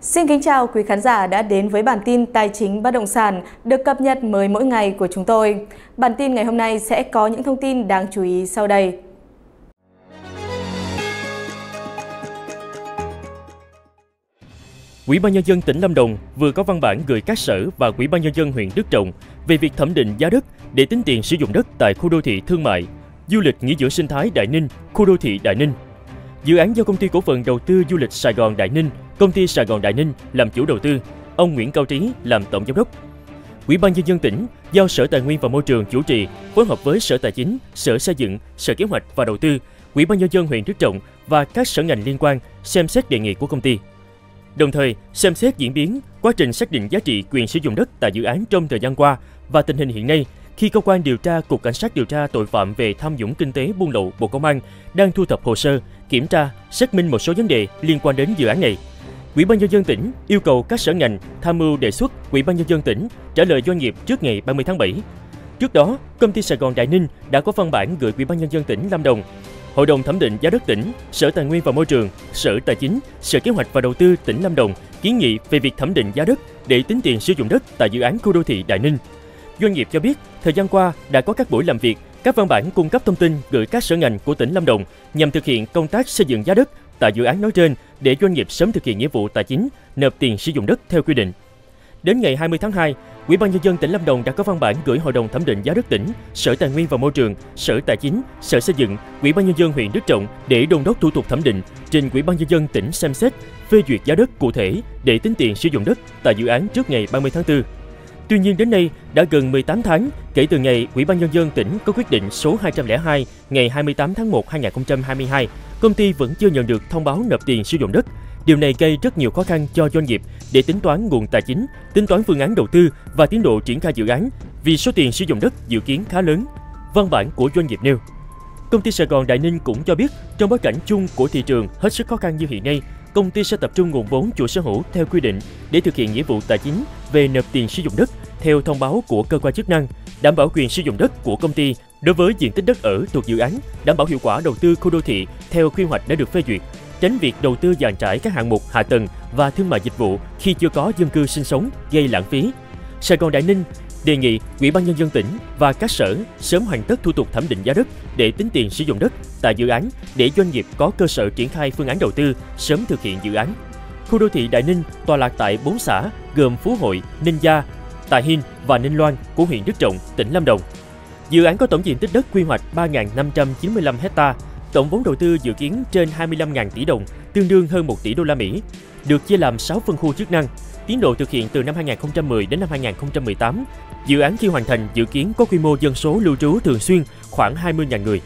Xin kính chào quý khán giả đã đến với bản tin tài chính bất động sản được cập nhật mới mỗi ngày của chúng tôi. Bản tin ngày hôm nay sẽ có những thông tin đáng chú ý sau đây. Ủy ban nhân dân tỉnh Lâm Đồng vừa có văn bản gửi các sở và Ủy ban nhân dân huyện Đức Trọng về việc thẩm định giá đất để tính tiền sử dụng đất tại khu đô thị thương mại, du lịch nghỉ dưỡng sinh thái Đại Ninh, khu đô thị Đại Ninh. Dự án do công ty cổ phần đầu tư du lịch Sài Gòn Đại Ninh, công ty Sài Gòn Đại Ninh làm chủ đầu tư, ông Nguyễn Cao Trí làm tổng giám đốc. Ủy ban nhân dân tỉnh giao Sở Tài nguyên và Môi trường chủ trì phối hợp với Sở Tài chính, Sở Xây dựng, Sở Kế hoạch và Đầu tư, Ủy ban nhân dân huyện Đức Trọng và các sở ngành liên quan xem xét đề nghị của công ty. Đồng thời, xem xét diễn biến, quá trình xác định giá trị quyền sử dụng đất tại dự án trong thời gian qua và tình hình hiện nay khi cơ quan điều tra Cục Cảnh sát điều tra tội phạm về tham nhũng kinh tế buôn lậu Bộ Công an đang thu thập hồ sơ, kiểm tra, xác minh một số vấn đề liên quan đến dự án này. Ủy ban nhân dân tỉnh yêu cầu các sở ngành tham mưu đề xuất Ủy ban nhân dân tỉnh trả lời doanh nghiệp trước ngày 30 tháng 7. Trước đó, công ty Sài Gòn Đại Ninh đã có văn bản gửi Ủy ban nhân dân tỉnh Lâm Đồng Hội đồng thẩm định giá đất tỉnh, Sở Tài nguyên và Môi trường, Sở Tài chính, Sở Kế hoạch và Đầu tư tỉnh Lâm Đồng kiến nghị về việc thẩm định giá đất để tính tiền sử dụng đất tại dự án khu đô thị Đại Ninh. Doanh nghiệp cho biết, thời gian qua đã có các buổi làm việc, các văn bản cung cấp thông tin gửi các sở ngành của tỉnh Lâm Đồng nhằm thực hiện công tác xây dựng giá đất tại dự án nói trên để doanh nghiệp sớm thực hiện nghĩa vụ tài chính, nộp tiền sử dụng đất theo quy định. Đến ngày 20 tháng 2, Ủy ban nhân dân tỉnh Lâm Đồng đã có văn bản gửi Hội đồng thẩm định giá đất tỉnh, Sở Tài nguyên và Môi trường, Sở Tài chính, Sở Xây dựng, Ủy ban nhân dân huyện Đức Trọng để đôn đốc thủ tục thẩm định trình Ủy ban nhân dân tỉnh xem xét phê duyệt giá đất cụ thể để tính tiền sử dụng đất tại dự án trước ngày 30 tháng 4. Tuy nhiên đến nay đã gần 18 tháng kể từ ngày Ủy ban nhân dân tỉnh có quyết định số 202 ngày 28 tháng 1 2022, công ty vẫn chưa nhận được thông báo nộp tiền sử dụng đất Điều này gây rất nhiều khó khăn cho doanh nghiệp để tính toán nguồn tài chính, tính toán phương án đầu tư và tiến độ triển khai dự án vì số tiền sử dụng đất dự kiến khá lớn. Văn bản của doanh nghiệp nêu. Công ty Sài Gòn Đại Ninh cũng cho biết, trong bối cảnh chung của thị trường hết sức khó khăn như hiện nay, công ty sẽ tập trung nguồn vốn chủ sở hữu theo quy định để thực hiện nghĩa vụ tài chính về nộp tiền sử dụng đất theo thông báo của cơ quan chức năng, đảm bảo quyền sử dụng đất của công ty đối với diện tích đất ở thuộc dự án, đảm bảo hiệu quả đầu tư khu đô thị theo quy hoạch đã được phê duyệt, tránh việc đầu tư dàn trải các hạng mục hạ tầng và thương mại dịch vụ khi chưa có dân cư sinh sống gây lãng phí. Sài Gòn Đại Ninh đề nghị Ủy ban nhân dân tỉnh và các sở sớm hoàn tất thủ tục thẩm định giá đất để tính tiền sử dụng đất tại dự án để doanh nghiệp có cơ sở triển khai phương án đầu tư sớm thực hiện dự án. Khu đô thị Đại Ninh tọa lạc tại 4 xã gồm Phú Hội, Ninh Gia, Tài Hin và Ninh Loan của huyện Đức Trọng, tỉnh Lâm Đồng. Dự án có tổng diện tích đất quy hoạch 3.595 hecta Tổng vốn đầu tư dự kiến trên 25.000 tỷ đồng, tương đương hơn 1 tỷ đô la Mỹ, được chia làm 6 phân khu chức năng. Tiến độ thực hiện từ năm 2010 đến năm 2018. Dự án khi hoàn thành dự kiến có quy mô dân số lưu trú thường xuyên khoảng 20.000 người.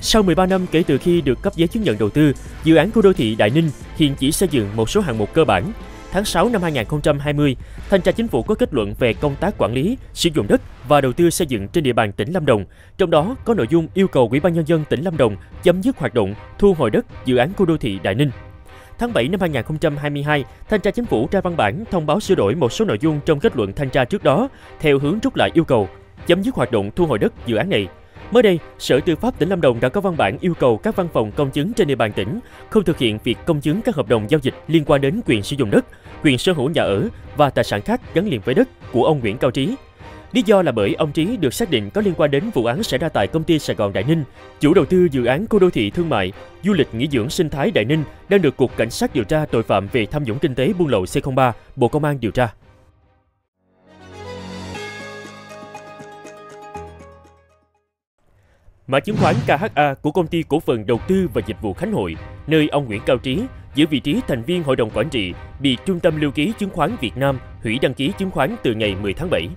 Sau 13 năm kể từ khi được cấp giấy chứng nhận đầu tư, dự án khu đô thị Đại Ninh hiện chỉ xây dựng một số hạng mục cơ bản, tháng 6 năm 2020, Thanh tra Chính phủ có kết luận về công tác quản lý, sử dụng đất và đầu tư xây dựng trên địa bàn tỉnh Lâm Đồng. Trong đó có nội dung yêu cầu Ủy ban nhân dân tỉnh Lâm Đồng chấm dứt hoạt động thu hồi đất dự án khu đô thị Đại Ninh. Tháng 7 năm 2022, Thanh tra Chính phủ ra văn bản thông báo sửa đổi một số nội dung trong kết luận thanh tra trước đó, theo hướng rút lại yêu cầu chấm dứt hoạt động thu hồi đất dự án này. Mới đây, Sở Tư pháp tỉnh Lâm Đồng đã có văn bản yêu cầu các văn phòng công chứng trên địa bàn tỉnh không thực hiện việc công chứng các hợp đồng giao dịch liên quan đến quyền sử dụng đất, quyền sở hữu nhà ở và tài sản khác gắn liền với đất của ông Nguyễn Cao Trí. Lý do là bởi ông Trí được xác định có liên quan đến vụ án xảy ra tại công ty Sài Gòn Đại Ninh, chủ đầu tư dự án khu đô thị thương mại, du lịch nghỉ dưỡng sinh thái Đại Ninh đang được Cục Cảnh sát điều tra tội phạm về tham nhũng kinh tế buôn lậu C03, Bộ Công an điều tra. Mã chứng khoán KHA của công ty cổ phần đầu tư và dịch vụ Khánh Hội, nơi ông Nguyễn Cao Trí giữ vị trí thành viên hội đồng quản trị, bị Trung tâm Lưu ký Chứng khoán Việt Nam hủy đăng ký chứng khoán từ ngày 10 tháng 7.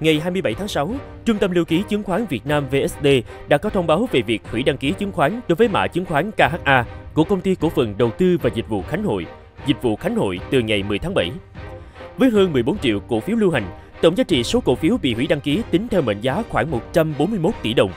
Ngày 27 tháng 6, Trung tâm Lưu ký Chứng khoán Việt Nam VSD đã có thông báo về việc hủy đăng ký chứng khoán đối với mã chứng khoán KHA của công ty cổ phần đầu tư và dịch vụ Khánh Hội, dịch vụ Khánh Hội từ ngày 10 tháng 7. Với hơn 14 triệu cổ phiếu lưu hành, tổng giá trị số cổ phiếu bị hủy đăng ký tính theo mệnh giá khoảng 141 tỷ đồng.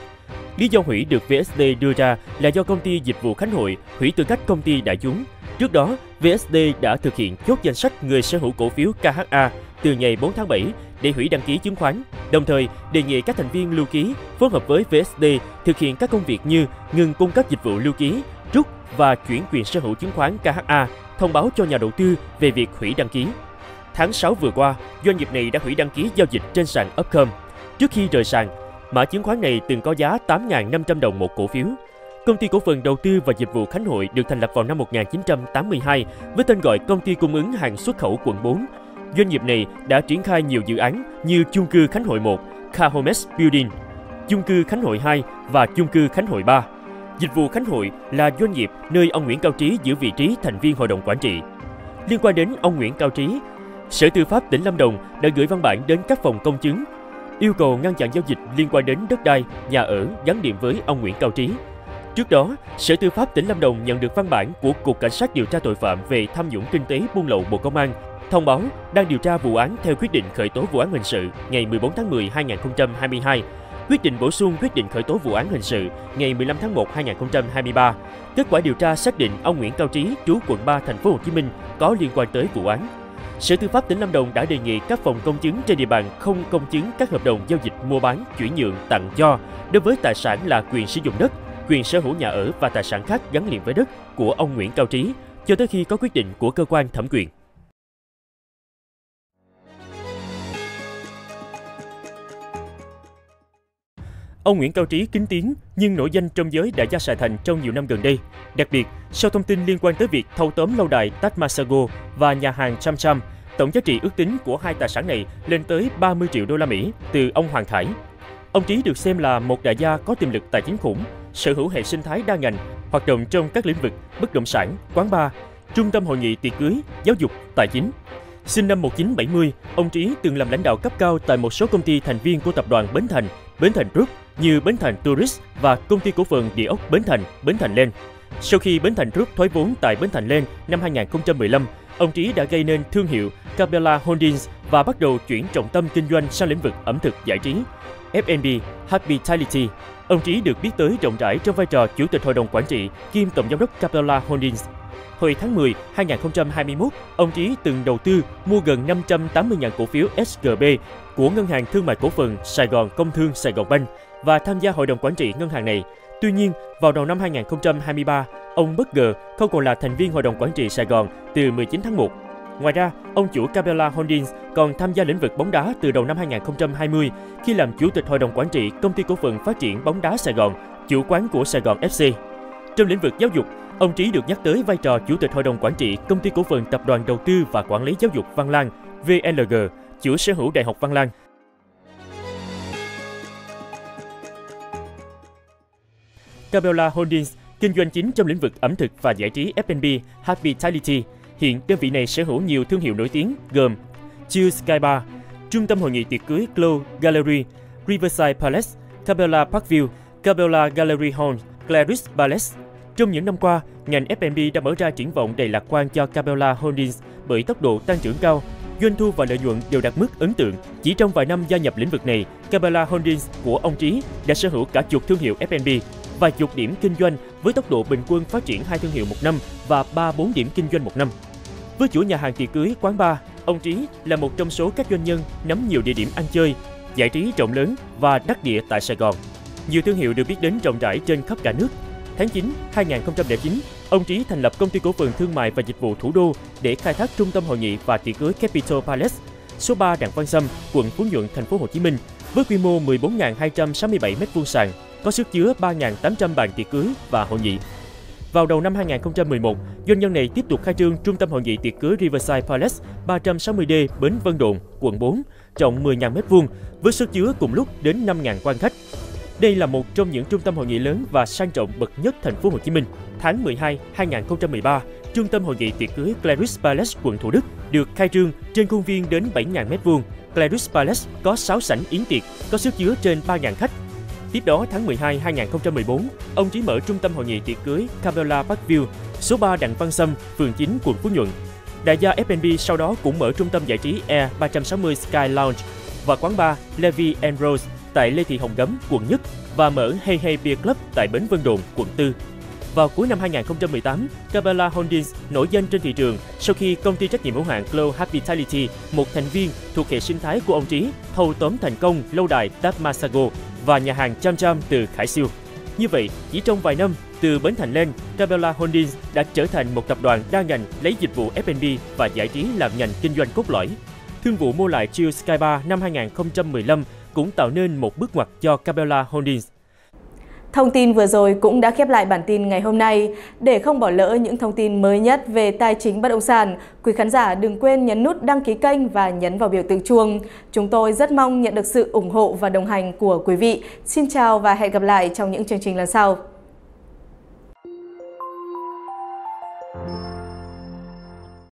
Lý do hủy được VSD đưa ra là do công ty dịch vụ Khánh Hội hủy tư cách công ty đại chúng. Trước đó, VSD đã thực hiện chốt danh sách người sở hữu cổ phiếu KHA từ ngày 4 tháng 7 để hủy đăng ký chứng khoán, đồng thời đề nghị các thành viên lưu ký phối hợp với VSD thực hiện các công việc như ngừng cung cấp dịch vụ lưu ký, rút và chuyển quyền sở hữu chứng khoán KHA thông báo cho nhà đầu tư về việc hủy đăng ký. Tháng 6 vừa qua, doanh nghiệp này đã hủy đăng ký giao dịch trên sàn Upcom. Trước khi rời sàn, mã chứng khoán này từng có giá 8.500 đồng một cổ phiếu. Công ty cổ phần đầu tư và dịch vụ Khánh Hội được thành lập vào năm 1982 với tên gọi Công ty cung ứng hàng xuất khẩu quận 4. Doanh nghiệp này đã triển khai nhiều dự án như chung cư Khánh Hội 1, Cahomes Building, chung cư Khánh Hội 2 và chung cư Khánh Hội 3. Dịch vụ Khánh Hội là doanh nghiệp nơi ông Nguyễn Cao Trí giữ vị trí thành viên hội đồng quản trị. Liên quan đến ông Nguyễn Cao Trí, Sở Tư pháp tỉnh Lâm Đồng đã gửi văn bản đến các phòng công chứng yêu cầu ngăn chặn giao dịch liên quan đến đất đai, nhà ở gắn liền với ông Nguyễn Cao Trí. Trước đó, Sở Tư pháp tỉnh Lâm Đồng nhận được văn bản của Cục Cảnh sát điều tra tội phạm về tham nhũng kinh tế buôn lậu Bộ Công an thông báo đang điều tra vụ án theo quyết định khởi tố vụ án hình sự ngày 14 tháng 10 2022 quyết định bổ sung quyết định khởi tố vụ án hình sự ngày 15 tháng 1 2023. Kết quả điều tra xác định ông Nguyễn Cao Trí, trú quận 3 thành phố Hồ Chí Minh có liên quan tới vụ án. Sở Tư pháp tỉnh Lâm Đồng đã đề nghị các phòng công chứng trên địa bàn không công chứng các hợp đồng giao dịch mua bán, chuyển nhượng, tặng cho đối với tài sản là quyền sử dụng đất, quyền sở hữu nhà ở và tài sản khác gắn liền với đất của ông Nguyễn Cao Trí cho tới khi có quyết định của cơ quan thẩm quyền. Ông Nguyễn Cao Trí kính tiếng nhưng nổi danh trong giới đại gia Sài Thành trong nhiều năm gần đây. Đặc biệt, sau thông tin liên quan tới việc thâu tóm lâu đài Taj Masago và nhà hàng Cham Cham, tổng giá trị ước tính của hai tài sản này lên tới 30 triệu đô la Mỹ từ ông Hoàng Khải. Ông Trí được xem là một đại gia có tiềm lực tài chính khủng, sở hữu hệ sinh thái đa ngành, hoạt động trong các lĩnh vực bất động sản, quán bar, trung tâm hội nghị tiệc cưới, giáo dục, tài chính. Sinh năm 1970, ông Trí từng làm lãnh đạo cấp cao tại một số công ty thành viên của tập đoàn Bến Thành, Bến Thành Group như Bến Thành Tourist và công ty cổ phần địa ốc Bến Thành, Bến Thành Lên. Sau khi Bến Thành Group thoái vốn tại Bến Thành Lên năm 2015, ông Trí đã gây nên thương hiệu Capella Holdings và bắt đầu chuyển trọng tâm kinh doanh sang lĩnh vực ẩm thực giải trí. F&B, Hospitality. Ông Trí được biết tới rộng rãi trong vai trò chủ tịch hội đồng quản trị kiêm tổng giám đốc Capella Holdings. Hồi tháng 10 2021, ông Trí từng đầu tư mua gần 580.000 cổ phiếu SGB của Ngân hàng Thương mại Cổ phần Sài Gòn Công thương Sài Gòn Banh và tham gia hội đồng quản trị ngân hàng này. Tuy nhiên, vào đầu năm 2023, ông bất ngờ không còn là thành viên hội đồng quản trị Sài Gòn từ 19 tháng 1. Ngoài ra, ông chủ Capella Holdings còn tham gia lĩnh vực bóng đá từ đầu năm 2020 khi làm chủ tịch hội đồng quản trị công ty cổ phần phát triển bóng đá Sài Gòn, chủ quán của Sài Gòn FC. Trong lĩnh vực giáo dục, ông Trí được nhắc tới vai trò chủ tịch hội đồng quản trị công ty cổ phần tập đoàn đầu tư và quản lý giáo dục Văn Lang VLG, chủ sở hữu Đại học Văn Lang Capella Holdings, kinh doanh chính trong lĩnh vực ẩm thực và giải trí F&B, Hospitality. Hiện đơn vị này sở hữu nhiều thương hiệu nổi tiếng gồm Chill Sky Bar, Trung tâm hội nghị tiệc cưới Glow Gallery, Riverside Palace, Cabela Parkview, Cabela Gallery Hall, Clarice Palace. Trong những năm qua, ngành F&B đã mở ra triển vọng đầy lạc quan cho Cabela Holdings bởi tốc độ tăng trưởng cao, doanh thu và lợi nhuận đều đạt mức ấn tượng. Chỉ trong vài năm gia nhập lĩnh vực này, Cabela Holdings của ông Trí đã sở hữu cả chục thương hiệu F&B và chục điểm kinh doanh với tốc độ bình quân phát triển hai thương hiệu một năm và 3-4 điểm kinh doanh một năm. Với chủ nhà hàng tiệc cưới, quán bar, ông Trí là một trong số các doanh nhân nắm nhiều địa điểm ăn chơi, giải trí rộng lớn và đắc địa tại Sài Gòn. Nhiều thương hiệu được biết đến rộng rãi trên khắp cả nước. Tháng 9, 2009, ông Trí thành lập công ty cổ phần thương mại và dịch vụ thủ đô để khai thác trung tâm hội nghị và tiệc cưới Capital Palace, số 3 Đặng Văn Sâm, quận Phú Nhuận, thành phố Hồ Chí Minh, với quy mô 14.267 m2 sàn, có sức chứa 3.800 bàn tiệc cưới và hội nghị. Vào đầu năm 2011, doanh nhân này tiếp tục khai trương trung tâm hội nghị tiệc cưới Riverside Palace 360D Bến Vân Đồn, quận 4, rộng 10.000 m2 với sức chứa cùng lúc đến 5.000 quan khách. Đây là một trong những trung tâm hội nghị lớn và sang trọng bậc nhất thành phố Hồ Chí Minh. Tháng 12, 2013, trung tâm hội nghị tiệc cưới Claris Palace quận Thủ Đức được khai trương trên khuôn viên đến 7.000 m2. Claris Palace có 6 sảnh yến tiệc, có sức chứa trên 3.000 khách Tiếp đó, tháng 12 2014, ông Trí mở trung tâm hội nghị tiệc cưới Cabela Parkview, số 3 Đặng Văn Sâm, phường 9, quận Phú Nhuận. Đại gia F&B sau đó cũng mở trung tâm giải trí E360 Sky Lounge và quán bar Levi and Rose tại Lê Thị Hồng Gấm, quận Nhất và mở Hey Hey Beer Club tại Bến Vân Đồn, quận 4. Vào cuối năm 2018, cabella Holdings nổi danh trên thị trường sau khi công ty trách nhiệm hữu hạn Glow Hospitality, một thành viên thuộc hệ sinh thái của ông Trí, thâu tóm thành công lâu đài Tab Masago và nhà hàng Cham Cham từ Khải Siêu. Như vậy, chỉ trong vài năm, từ Bến Thành lên, Tabella Holdings đã trở thành một tập đoàn đa ngành lấy dịch vụ F&B và giải trí làm ngành kinh doanh cốt lõi. Thương vụ mua lại Chill Sky Bar năm 2015 cũng tạo nên một bước ngoặt cho Capella Holdings. Thông tin vừa rồi cũng đã khép lại bản tin ngày hôm nay. Để không bỏ lỡ những thông tin mới nhất về tài chính bất động sản, quý khán giả đừng quên nhấn nút đăng ký kênh và nhấn vào biểu tượng chuông. Chúng tôi rất mong nhận được sự ủng hộ và đồng hành của quý vị. Xin chào và hẹn gặp lại trong những chương trình lần sau.